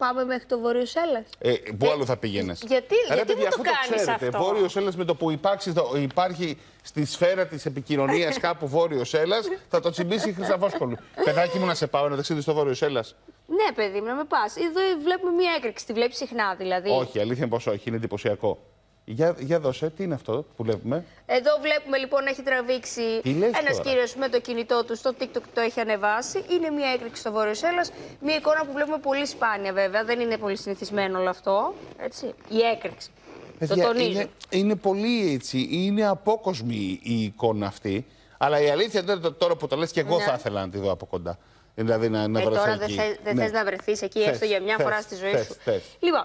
Πάμε μέχρι το Βόρειο Σέλλας. Ε, πού άλλο θα πήγαινες; γιατί- γιατί δεν το κάνεις αυτό; Βόρειο Έλλα με το που υπάρξει, το- υπάρχει στη σφαίρα της επικοινωνίας κάπου Βόρειο Έλλα, θα το τσιμπήσει η Χρυσαβόσκολου. Παιδάκι μου να σε πάω ένα ταξίδι στο Βόρειο Έλλα. Ναι, παιδί μου, να με πας. Εδώ βλέπουμε μία έκρηξη. Τη βλέπεις συχνά δηλαδή. Όχι, αλήθεια είναι πως όχι, είναι εντυπωσιακό. Για, για δώσε, τι είναι αυτό που βλέπουμε; Εδώ βλέπουμε λοιπόν έχει τραβήξει Τι λες ένας τώρα; κύριος με το κινητό του. Στο TikTok το έχει ανεβάσει. Είναι μια έκρηξη στο Βόρειο Έλλα. Μια εικόνα που βλέπουμε πολύ σπάνια βέβαια. Δεν είναι πολύ συνηθισμένο όλο αυτό. Έτσι. Η έκρηξη. Παιδιά, το τονίζω. είναι, είναι πολύ έτσι, είναι απόκοσμη η εικόνα αυτή. Αλλά η αλήθεια είναι ότι τώρα που το λες και εγώ Ναι. θα ήθελα να τη δω από κοντά. Δηλαδή να, να Ε, βρεθώ τώρα δεν εκεί. θε, δεν Ναι. θες να βρεθείς εκεί Θες, έστω για μια θες, φορά στη ζωή θες, σου. θες. Λοιπόν,